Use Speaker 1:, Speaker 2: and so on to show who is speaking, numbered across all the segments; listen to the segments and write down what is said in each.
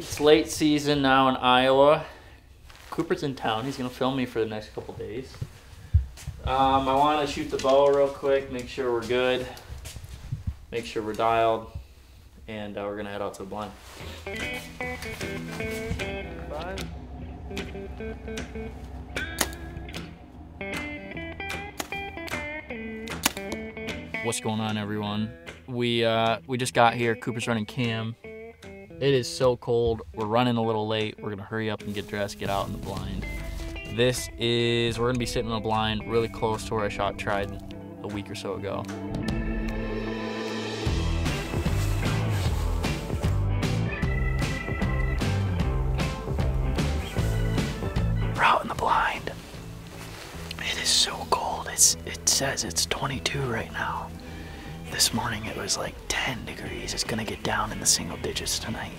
Speaker 1: It's late season now in Iowa. Cooper's in town. He's gonna film me for the next couple days. Um, I want to shoot the bow real quick, make sure we're good, make sure we're dialed, and uh, we're gonna head out to the blind. What's going on, everyone? We uh, we just got here. Cooper's running cam. It is so cold. We're running a little late. We're gonna hurry up and get dressed, get out in the blind. This is we're gonna be sitting in a blind really close to where I shot tried a week or so ago. We're out in the blind. It is so cold. It's it says it's 22 right now. This morning it was like 10 degrees. It's gonna get down in the single digits tonight.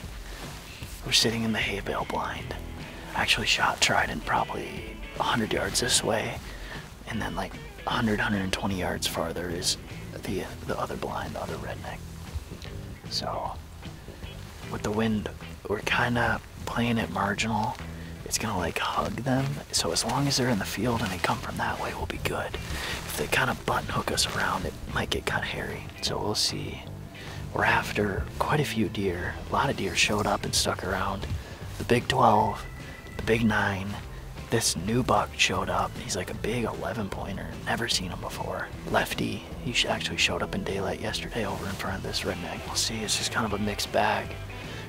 Speaker 1: We're sitting in the hay bale blind. Actually shot Trident probably 100 yards this way, and then like 100, 120 yards farther is the the other blind, the other redneck. So, with the wind, we're kind of playing it marginal. It's gonna like hug them. So as long as they're in the field and they come from that way, we'll be good. If they kind of button hook us around, it might get kind of hairy. So we'll see. We're after quite a few deer. A lot of deer showed up and stuck around. The big 12, the big 9. This new buck showed up. He's like a big 11 pointer. Never seen him before. Lefty. He actually showed up in daylight yesterday over in front of this redneck. We'll see. It's just kind of a mixed bag.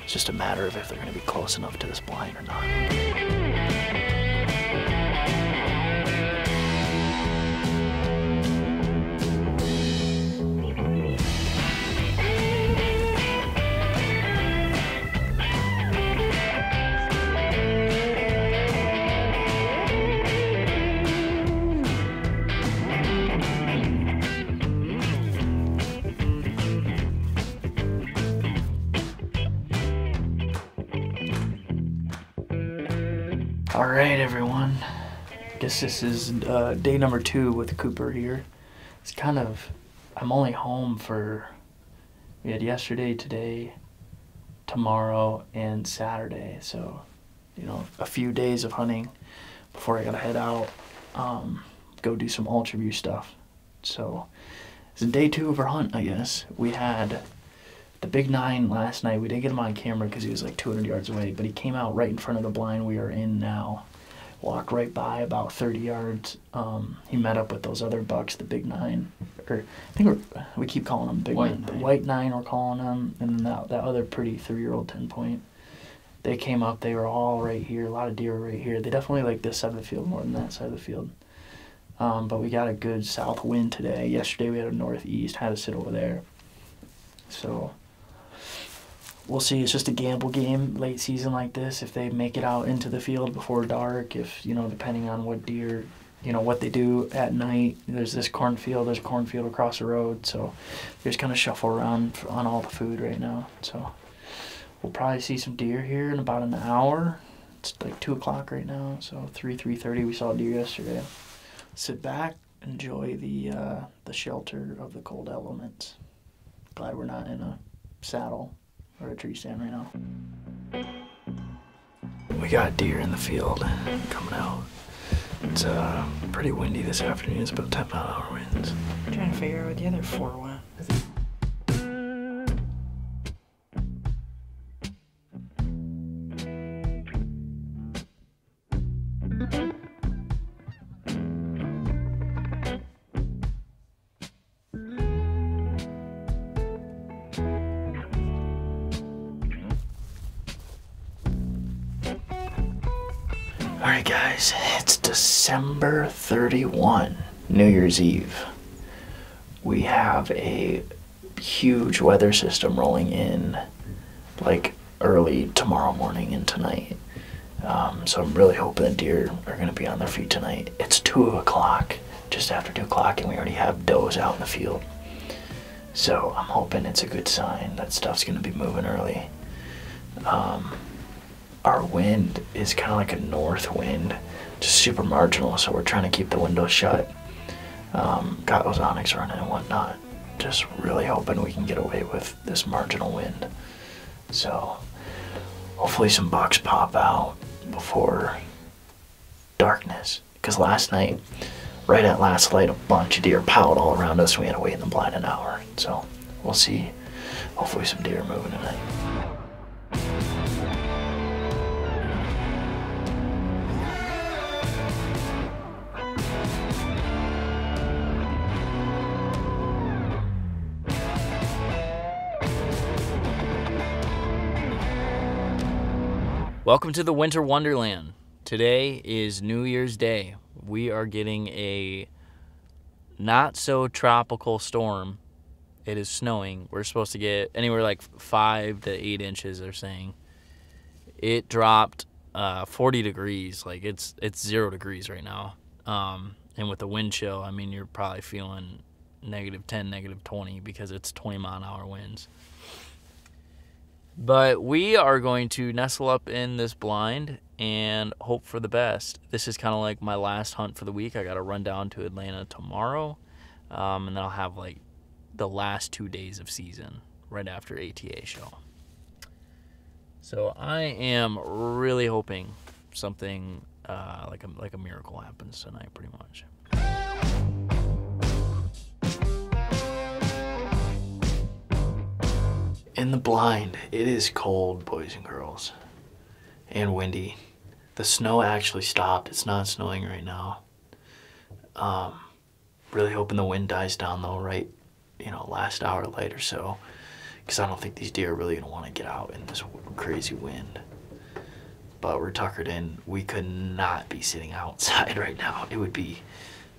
Speaker 1: It's just a matter of if they're going to be close enough to this blind or not. All right, everyone. Guess this is uh, day number two with Cooper here. It's kind of, I'm only home for, we had yesterday, today, tomorrow, and Saturday. So, you know, a few days of hunting before I gotta head out, um, go do some Ultraview stuff. So, it's day two of our hunt, I guess. We had the big nine last night. We didn't get him on camera because he was like 200 yards away, but he came out right in front of the blind we are in now. Walked right by about 30 yards. Um, he met up with those other bucks, the big nine, or I think we're, we keep calling them big
Speaker 2: White
Speaker 1: nine. The white nine we're calling them, and then that that other pretty three-year-old 10 point. They came up. They were all right here. A lot of deer right here. They definitely like this side of the field more than that side of the field. Um, but we got a good south wind today. Yesterday we had a northeast. Had to sit over there. So we'll see. It's just a gamble game late season like this. If they make it out into the field before dark, if you know, depending on what deer, you know, what they do at night. There's this cornfield. There's a cornfield across the road, so they just kind of shuffle around on all the food right now. So we'll probably see some deer here in about an hour. It's like two o'clock right now, so three three thirty. We saw deer yesterday. Sit back, enjoy the uh, the shelter of the cold elements. Glad we're not in a saddle or a tree stand right now. We got deer in the field coming out. It's uh, pretty windy this afternoon. It's about 10 mile an hour winds.
Speaker 2: trying to figure out what the other four went.
Speaker 1: All right, guys, it's December 31, New Year's Eve. We have a huge weather system rolling in like early tomorrow morning and tonight. Um, so I'm really hoping the deer are going to be on their feet tonight. It's 2 o'clock, just after 2 o'clock, and we already have does out in the field. So I'm hoping it's a good sign that stuff's going to be moving early. Um, our wind is kind of like a north wind, just super marginal. So we're trying to keep the windows shut. Um, got onyx running and whatnot. Just really hoping we can get away with this marginal wind. So hopefully some bucks pop out before darkness. Because last night, right at last light, a bunch of deer piled all around us. We had to wait in the blind an hour. So we'll see. Hopefully some deer moving tonight.
Speaker 3: Welcome to the Winter Wonderland. Today is New Year's Day. We are getting a not so tropical storm. It is snowing. We're supposed to get anywhere like five to eight inches. They're saying it dropped uh, 40 degrees. Like it's it's zero degrees right now. Um, and with the wind chill, I mean you're probably feeling negative 10, negative 20 because it's 20 mile an hour winds. But we are going to nestle up in this blind and hope for the best. This is kind of like my last hunt for the week. I got to run down to Atlanta tomorrow, um, and then I'll have like the last two days of season right after ATA show. So I am really hoping something uh, like a like a miracle happens tonight, pretty much.
Speaker 1: In the blind, it is cold, boys and girls, and windy. The snow actually stopped. It's not snowing right now. Um, really hoping the wind dies down though, right? You know, last hour light or so, because I don't think these deer are really gonna want to get out in this crazy wind. But we're tuckered in. We could not be sitting outside right now. It would be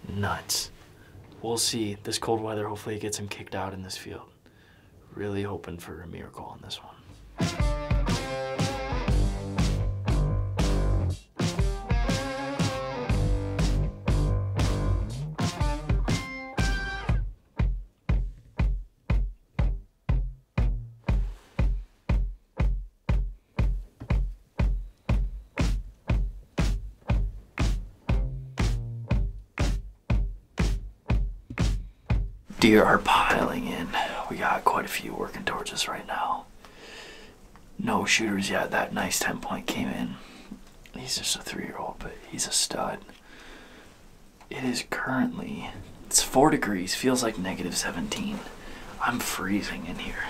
Speaker 1: nuts. We'll see. This cold weather, hopefully, it gets him kicked out in this field. Really hoping for a miracle on this one. Deer are piling in. We got quite a few working towards us right now. No shooters yet. That nice 10 point came in. He's just a three year old, but he's a stud. It is currently, it's four degrees, feels like negative 17. I'm freezing in here.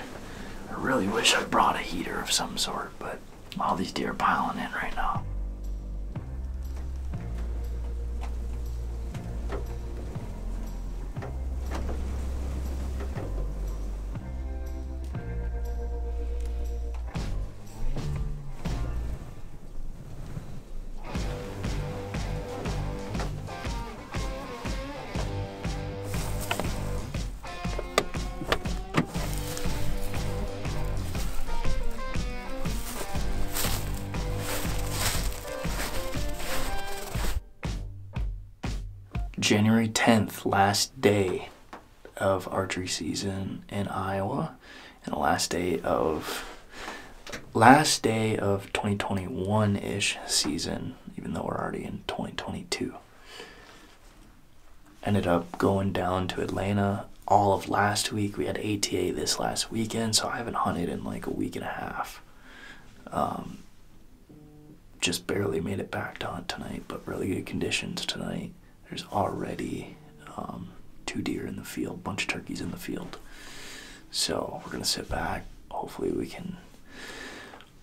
Speaker 1: I really wish I brought a heater of some sort, but all these deer piling in right now. January 10th, last day of archery season in Iowa, and the last day of last day of 2021-ish season, even though we're already in 2022. Ended up going down to Atlanta all of last week. We had ATA this last weekend, so I haven't hunted in like a week and a half. Um, just barely made it back to hunt tonight, but really good conditions tonight. There's already um, two deer in the field, bunch of turkeys in the field. So we're gonna sit back. Hopefully we can.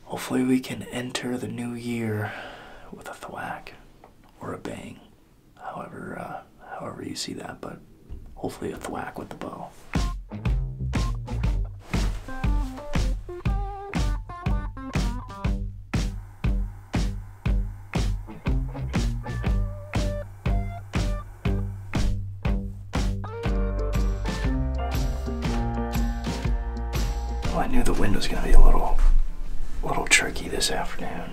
Speaker 1: Hopefully we can enter the new year with a thwack or a bang, however uh, however you see that. But hopefully a thwack with the bow. Knew the wind was going to be a little, little tricky this afternoon.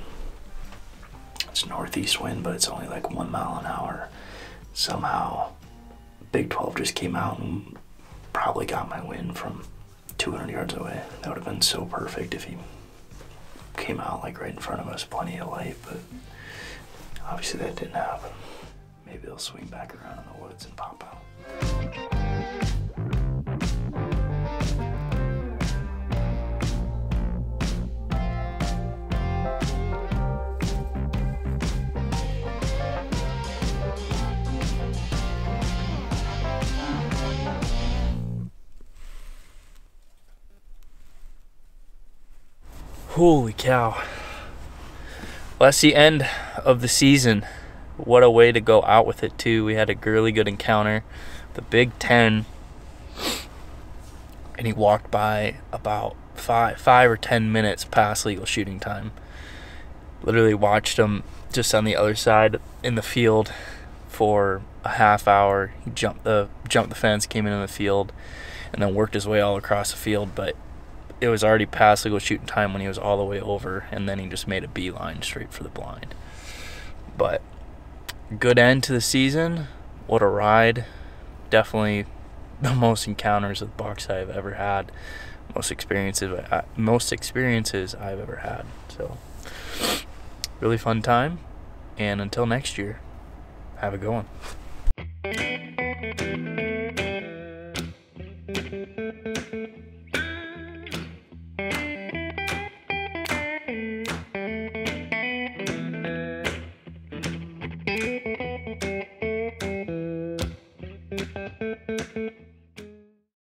Speaker 1: It's northeast wind, but it's only like one mile an hour. Somehow, Big 12 just came out and probably got my wind from 200 yards away. That would have been so perfect if he came out like right in front of us, plenty of light, but obviously that didn't happen. Maybe they'll swing back around in the woods and pop out.
Speaker 3: Holy cow. Well, that's the end of the season. What a way to go out with it, too. We had a really good encounter. The Big Ten. And he walked by about five, five or ten minutes past legal shooting time. Literally watched him just on the other side in the field for a half hour. He jumped the jumped the fence, came into the field, and then worked his way all across the field. But it was already past legal shooting time when he was all the way over, and then he just made a beeline straight for the blind. But good end to the season. What a ride! Definitely the most encounters with bucks I've ever had. Most experiences, most experiences I've ever had. So, really fun time. And until next year, have a good one.